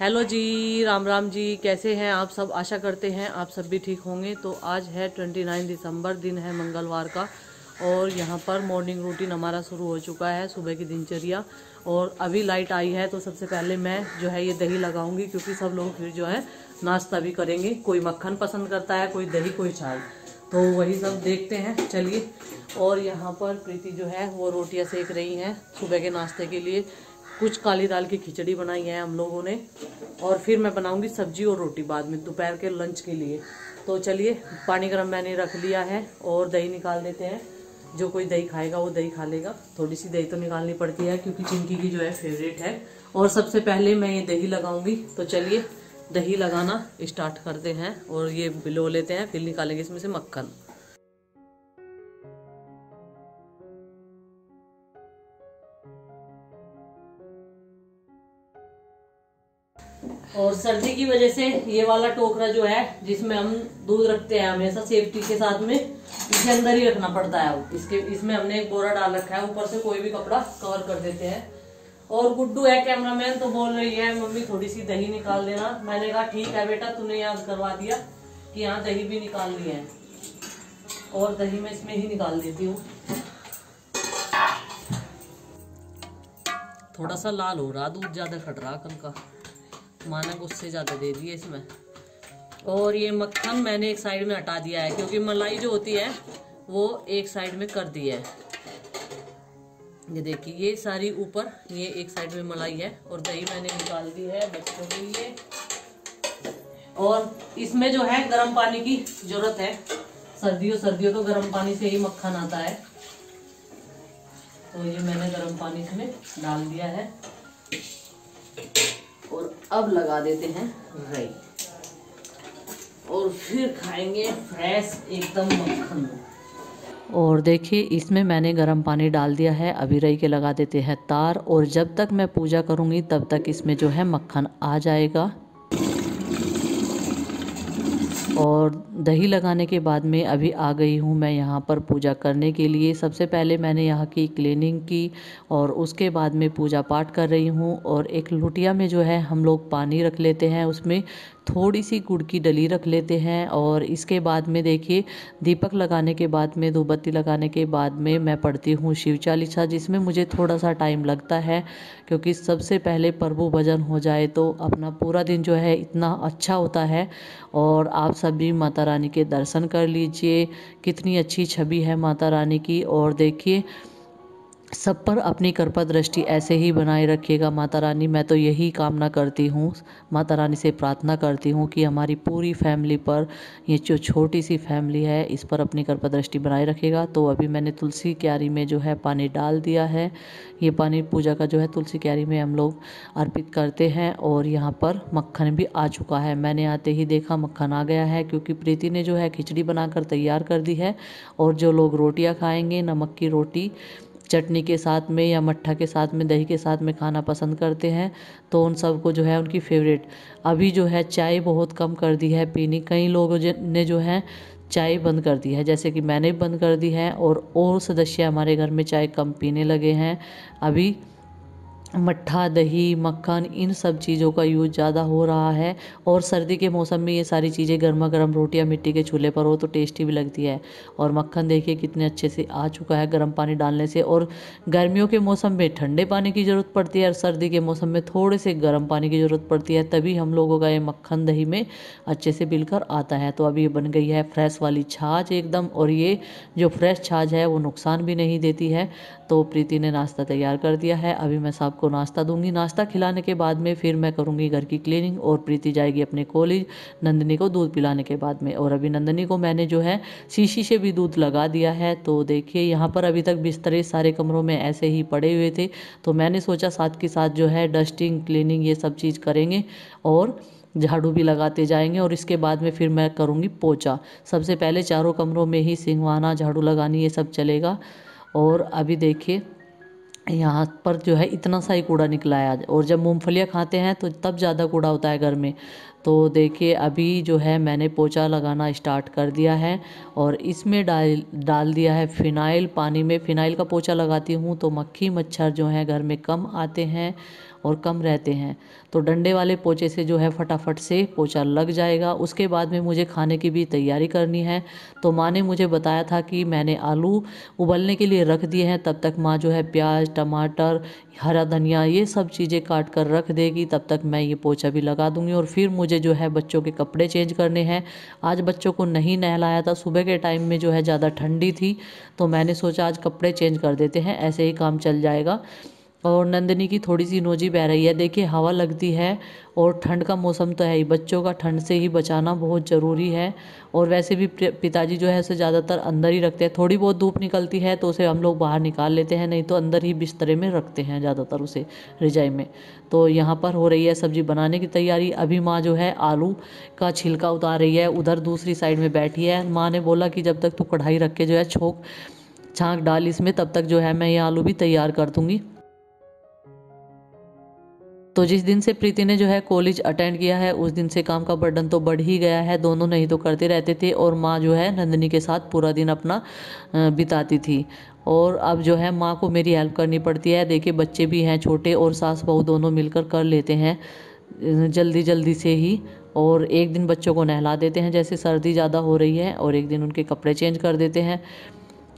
Hello ji, Ram Ram ji, कैसे हैं आप सब? आशा करते हैं आप सब भी ठीक होंगे। तो आज है 29 दिसंबर, दिन है मंगलवार का, और यहाँ पर मॉर्निंग रूटीन हमारा शुरू हो चुका है, सुबह की दिनचर्या। और अभी लाइट आई है तो सबसे पहले मैं जो है ये दही लगाऊँगी, क्योंकि सब लोग फिर जो है नाश्ता भी करेंगे। कोई मक्खन पसंद करता है, कोई दही, कोई चाय। तो वही सब देखते हैं, चलिए। और यहाँ पर प्रीति जो है, वो रोटियाँ सेक रही हैं सुबह के नाश्ते के लिए। कुछ काली दाल की खिचड़ी बनाई है हम लोगों ने। और फिर मैं बनाऊँगी सब्ज़ी और रोटी बाद में, दोपहर के लंच के लिए। तो चलिए, पानी गर्म मैंने रख लिया है और दही निकाल देते हैं। जो कोई दही खाएगा वो दही खा लेगा। थोड़ी सी दही तो निकालनी पड़ती है क्योंकि चिंकी की जो है फेवरेट है। और सबसे पहले मैं ये दही लगाऊँगी। तो चलिए, दही लगाना स्टार्ट करते हैं और ये बिलो लेते हैं, फिर निकालेंगे इसमें से मक्खन। और सर्दी की वजह से ये वाला टोकरा जो है, जिसमें हम दूध रखते हैं, हमेशा सेफ्टी के साथ में, इसे अंदर ही रखना पड़ता है। इसके, इसमें हमने एक बोरा डाल रखा है, ऊपर से कोई भी कपड़ा कवर कर देते हैं। और गुड्डू है कैमरामैन तो बोल रही है, मम्मी थोड़ी सी दही निकाल देना। मैंने कहा, ठीक है बेटा, तूने याद करवा दिया कि यहाँ दही भी निकाल ली है। और दही मैं इसमें ही निकाल देती हूँ। थोड़ा सा लाल हो रहा, दूध ज़्यादा खट रहा कल का। माना उससे ज़्यादा दे दिए इसमें। और ये मक्खन मैंने एक साइड में हटा दिया है, क्योंकि मलाई जो होती है, वो एक साइड में कर दी है। ये देखिए, ये सारी ऊपर, ये एक साइड में मलाई है और दही मैंने निकाल दी है बच्चों के लिए। और इसमें जो है, गर्म पानी की ज़रूरत है। सर्दियों सर्दियों तो गर्म पानी से ही मक्खन आता है। तो ये मैंने गर्म पानी इसमें डाल दिया है। और अब लगा देते हैं रई। और फिर खाएँगे फ्रेश एकदम मक्खन। और देखिए, इसमें मैंने गर्म पानी डाल दिया है। अभी रई के लगा देते हैं तार और जब तक मैं पूजा करूँगी, तब तक इसमें जो है मक्खन आ जाएगा। और दही लगाने के बाद में अभी आ गई हूँ मैं यहाँ पर पूजा करने के लिए। सबसे पहले मैंने यहाँ की क्लीनिंग की और उसके बाद में पूजा पाठ कर रही हूँ और एक लुटिया में जो है हम लोग पानी रख लेते हैं, उसमें थोड़ी सी गुड़ की डली रख लेते हैं और इसके बाद में देखिए, दीपक लगाने के बाद में, धूपबत्ती लगाने के बाद में मैं पढ़ती हूँ शिव चालीसा, जिसमें मुझे थोड़ा सा टाइम लगता है क्योंकि सबसे पहले प्रभु भजन हो जाए तो अपना पूरा दिन जो है इतना अच्छा होता है और आप सभी माता रानी के दर्शन कर लीजिए। कितनी अच्छी छवि है माता रानी की। और देखिए सब पर अपनी कृपा दृष्टि ऐसे ही बनाए रखिएगा, माता रानी। मैं तो यही कामना करती हूँ, माता रानी से प्रार्थना करती हूँ कि हमारी पूरी फैमिली पर, ये जो छोटी सी फैमिली है, इस पर अपनी कृपा दृष्टि बनाए रखेगा तो अभी मैंने तुलसी क्यारी में जो है पानी डाल दिया है। ये पानी पूजा का जो है तुलसी क्यारी में हम लोग अर्पित करते हैं और यहाँ पर मक्खन भी आ चुका है। मैंने आते ही देखा मक्खन आ गया है क्योंकि प्रीति ने जो है खिचड़ी बनाकर तैयार कर दी है और जो लोग रोटियाँ खाएँगे, नमक की रोटी चटनी के साथ में या मट्ठा के साथ में, दही के साथ में खाना पसंद करते हैं तो उन सबको जो है उनकी फेवरेट अभी जो है चाय बहुत कम कर दी है पीनी। कई लोगों ने जो है चाय बंद कर दी है, जैसे कि मैंने बंद कर दी है और और सदस्य हमारे घर में चाय कम पीने लगे हैं। अभी मट्ठा, दही, मक्खन, इन सब चीज़ों का यूज़ ज़्यादा हो रहा है और सर्दी के मौसम में ये सारी चीज़ें गर्मा गर्म रोटियाँ मिट्टी के चूल्हे पर हो तो टेस्टी भी लगती है। और मक्खन देखिए कितने अच्छे से आ चुका है गर्म पानी डालने से और गर्मियों के मौसम में ठंडे पानी की ज़रूरत पड़ती है और सर्दी के मौसम में थोड़े से गर्म पानी की ज़रूरत पड़ती है तभी हम लोगों का ये मक्खन, दही में अच्छे से बिलकर आता है। तो अभी ये बन गई है फ्रेश वाली छाछ एकदम और ये जो फ्रेश छाछ है वो नुकसान भी नहीं देती है। तो प्रीति ने नाश्ता तैयार कर दिया है। अभी मैं सबको नाश्ता दूँगी। नाश्ता खिलाने के बाद में फिर मैं करूँगी घर की क्लीनिंग और प्रीति जाएगी अपने कॉलेज नंदनी को दूध पिलाने के बाद में। और अभी नंदनी को मैंने जो है, शीशी से भी दूध लगा दिया है। तो देखिए, यहाँ पर अभी तक बिस्तरे सारे कमरों में ऐसे ही पड़े हुए थे। तो मैंने सोचा साथ के साथ जो है डस्टिंग क्लीनिंग ये सब चीज़ करेंगे और झाड़ू भी लगाते जाएँगे और इसके बाद में फिर मैं करूँगी पोचा सबसे पहले चारों कमरों में ही सिंगवाना, झाड़ू लगानी ये सब चलेगा। और अभी देखिए यहाँ पर जो है इतना सा ही कूड़ा निकला है आज। और जब मूँगफलियाँ खाते हैं तो तब ज़्यादा कूड़ा होता है घर में। तो देखिए, अभी जो है मैंने पोछा लगाना स्टार्ट कर दिया है और इसमें डाल डाल दिया है फिनाइल। पानी में फिनाइल का पोछा लगाती हूँ तो मक्खी मच्छर जो है घर में कम आते हैं। और कम रहते हैं। तो डंडे वाले पोचे से जो है फटाफट से पोचा लग जाएगा। उसके बाद में मुझे खाने की भी तैयारी करनी है। तो माँ ने मुझे बताया था कि मैंने आलू उबलने के लिए रख दिए हैं। तब तक माँ जो है प्याज, टमाटर, हरा धनिया ये सब चीज़ें काट कर रख देगी। तब तक मैं ये पोछा भी लगा दूँगी और फिर मुझे जो है बच्चों के कपड़े चेंज करने हैं। आज बच्चों को नहीं नहलाया था। सुबह के टाइम में जो है ज़्यादा ठंडी थी। तो मैंने सोचा आज कपड़े चेंज कर देते हैं। ऐसे ही काम चल जाएगा। और नंदनी की थोड़ी सी नोजी बह रही है। देखिए, हवा लगती है और ठंड का मौसम तो है ही। बच्चों का ठंड से ही बचाना बहुत ज़रूरी है और वैसे भी पिताजी जो है उसे ज़्यादातर अंदर ही रखते हैं। थोड़ी बहुत धूप निकलती है तो उसे हम लोग बाहर निकाल लेते हैं, नहीं तो अंदर ही बिस्तरे में रखते हैं ज़्यादातर उसे रिजाई में। तो यहाँ पर हो रही है सब्ज़ी बनाने की तैयारी। अभी माँ जो है आलू का छिलका उतार रही है, उधर दूसरी साइड में बैठी है। माँ ने बोला कि जब तक तू कढ़ाई रख के जो है छोंक, छाँक डाल इसमें, तब तक जो है मैं ये आलू भी तैयार कर दूँगी। तो जिस दिन से प्रीति ने जो है कॉलेज अटेंड किया है, उस दिन से काम का बर्डन तो बढ़ ही गया है। दोनों नहीं तो करते रहते थे और माँ जो है नंदनी के साथ पूरा दिन अपना बिताती थी। और अब जो है माँ को मेरी हेल्प करनी पड़ती है। देखिए, बच्चे भी हैं, छोटे और सास बहू दोनों मिलकर कर लेते हैं जल्दी जल्दी से ही। और एक दिन बच्चों को नहला देते हैं, जैसे सर्दी ज़्यादा हो रही है और एक दिन उनके कपड़े चेंज कर देते हैं।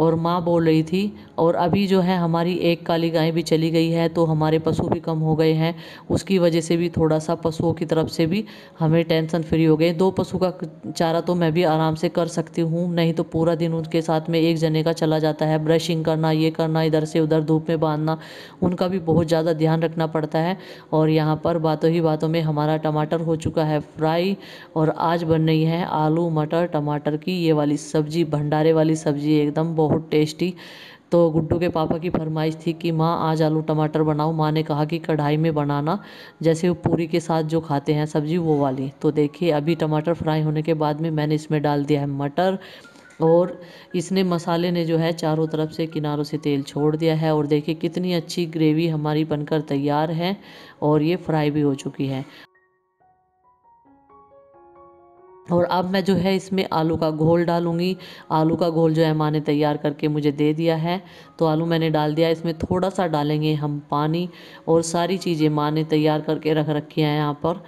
और माँ बोल रही थी, और अभी जो है हमारी एक काली गाय भी चली गई है तो हमारे पशु भी कम हो गए हैं। उसकी वजह से भी थोड़ा सा पशुओं की तरफ़ से भी हमें टेंशन फ्री हो गए दो पशु का चारा तो मैं भी आराम से कर सकती हूँ, नहीं तो पूरा दिन उनके साथ में एक जने का चला जाता है। ब्रशिंग करना, ये करना, इधर से उधर धूप में बांधना, उनका भी बहुत ज़्यादा ध्यान रखना पड़ता है। और यहाँ पर बातों ही बातों में हमारा टमाटर हो चुका है फ्राई, और आज बन रही है आलू, मटर, टमाटर की ये वाली सब्ज़ी, भंडारे वाली सब्ज़ी, एकदम बहुत टेस्टी। तो गुड्डू के पापा की फरमाइश थी कि, माँ, आज आलू टमाटर बनाओ। माँ ने कहा कि, कढ़ाई में बनाना, जैसे वो पूरी के साथ जो खाते हैं सब्ज़ी, वो वाली। तो देखिए, अभी टमाटर फ्राई होने के बाद में मैंने इसमें डाल दिया है मटर और इसने मसाले ने जो है चारों तरफ़ से किनारों से तेल छोड़ दिया है और देखिए, कितनी अच्छी ग्रेवी हमारी बनकर तैयार है और ये फ्राई भी हो चुकी है। और अब मैं जो है इसमें आलू का घोल डालूँगी। आलू का घोल जो है माँ ने तैयार करके मुझे दे दिया है। तो आलू मैंने डाल दिया। इसमें थोड़ा सा डालेंगे हम पानी और सारी चीज़ें माँ ने तैयार करके रख रखी हैं यहाँ पर।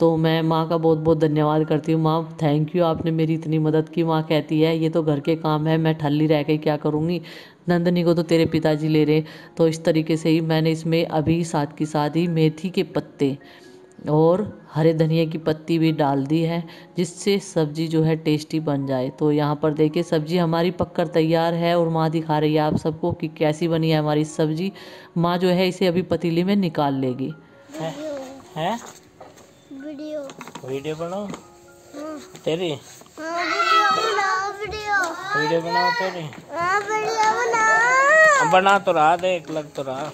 तो मैं माँ का बहुत बहुत धन्यवाद करती हूँ। माँ थैंक यू आपने मेरी इतनी मदद की। माँ कहती है, ये तो घर के काम है, मैं ठल्ली रह के क्या करूँगी? नंदनी को तो तेरे पिताजी ले रहे तो इस तरीके से ही मैंने इसमें अभी साथ की साथ ही मेथी के पत्ते और हरे धनिया की पत्ती भी डाल दी है जिससे सब्ज़ी जो है टेस्टी बन जाए। तो यहाँ पर देखिए सब्ज़ी हमारी पककर तैयार है और माँ दिखा रही है आप सबको कि कैसी बनी है हमारी सब्ज़ी। माँ जो है इसे अभी पतीली में निकाल लेगी। है, है? वीडियो। वीडियो बनाओ। हाँ। तेरी? हाँ, वीडियो वीडियो। बनाओ तेरी। हाँ, वीडियो बना बना तो रहा देख लग तो रहा।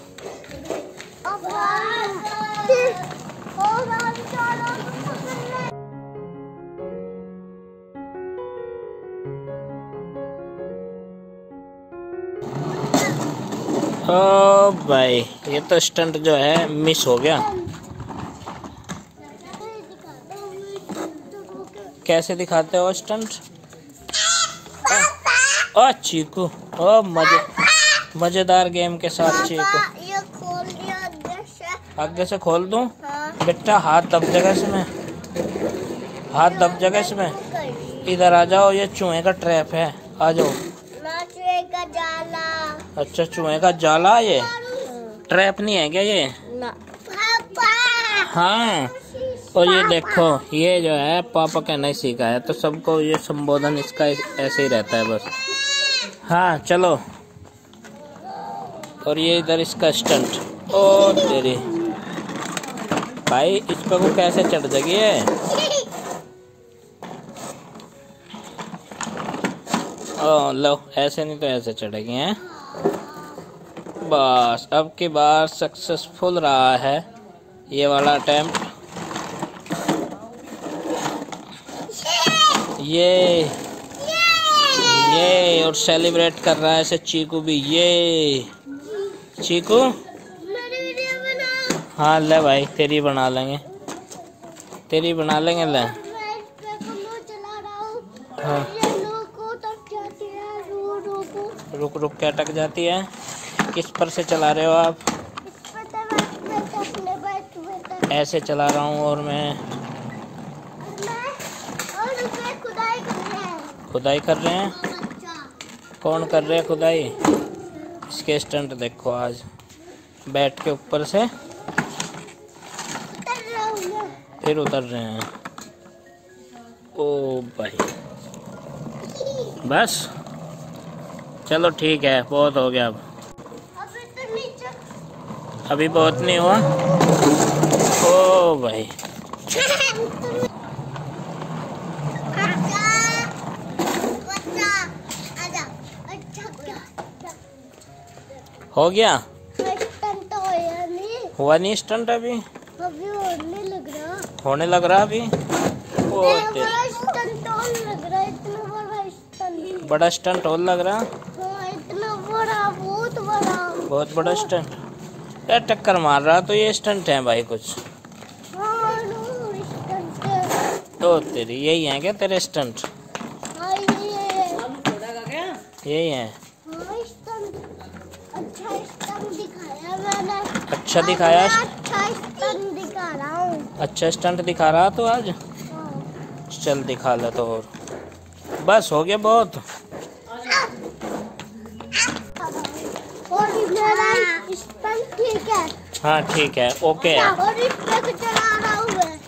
ओ भाई ये तो स्टंट जो है मिस हो गया। कैसे दिखाते हो स्टंट ओ चीकू। ओ मज़े मज़ेदार गेम के साथ चीकू। आगे से खोल दूँ? हाँ। बेटा हाथ दब जगह इसमें। हाथ दब जगह इसमें। इधर आ जाओ ये चूहे का ट्रैप है। आ जाओ। अच्छा चूहे का जाला ये? ट्रैप नहीं है क्या ये? हाँ और ये देखो ये जो है पापा का नहीं सीखा है तो सबको ये संबोधन इसका ऐसे ही रहता है बस। हाँ चलो। और ये इधर इसका स्टंट ओ तेरी। भाई इस पर को कैसे चढ़ जाएगी है ओ लो ऐसे नहीं तो ऐसे चढ़ेगी हैं? बस अब की बार सक्सेसफुल रहा है। ये वाला अटेम्प्ट ये ये और सेलिब्रेट कर रहा है ऐसे चीकू भी। ये चीकू? हाँ ले भाई तेरी बना लेंगे। तेरी बना लेंगे ले। हाँ। रुक रुक क्या टक जाती है? किस पर से चला रहे हो आप? ऐसे चला रहा हूँ और मैं। खुदाई कर रहे हैं? कौन कर रहे हैं खुदाई? इसके स्टंट देखो आज। बैठ के ऊपर से। फिर उतर रहे हैं। ओ भाई। बस। चलो ठीक है, बहुत हो गया अब। अभी बहुत नहीं हुआ। ओ भाई। हो गया? हुआ नहीं स्टंट अभी? अभी होने लग रहा होने लग रहा अभी? ओ बड़ा स्टंट और लग रहा इतना बड़ा स्टंट बड़ा स्टंट और लग रहा। हाँ इतना बड़ा बहुत बड़ा। बहुत बड़ा स्टंट टक्कर मार रहा तो ये स्टंट है भाई कुछ। ओ तेरी यही है क्या, तेरे स्टंट यही है। अच्छा दिखाया। अच्छा स्टंट दिखा रहा तो आज। चल दिखा ले तो और। बस, हो गया बहुत। ठीक है। हाँ ठीक है ओके। है और इस पे चला रहा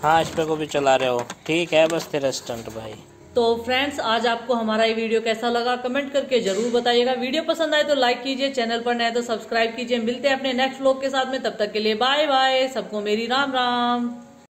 हाँ इस पे को भी चला रहे हो। ठीक है बस तेरा स्टंट भाई। तो फ्रेंड्स आज आपको हमारा ये वीडियो कैसा लगा? कमेंट करके ज़रूर बताइएगा। वीडियो पसंद आए तो लाइक कीजिए चैनल पर नए तो सब्सक्राइब कीजिए। मिलते हैं अपने नेक्स्ट व्लॉग के साथ में। तब तक के लिए बाय बाय सबको मेरी राम राम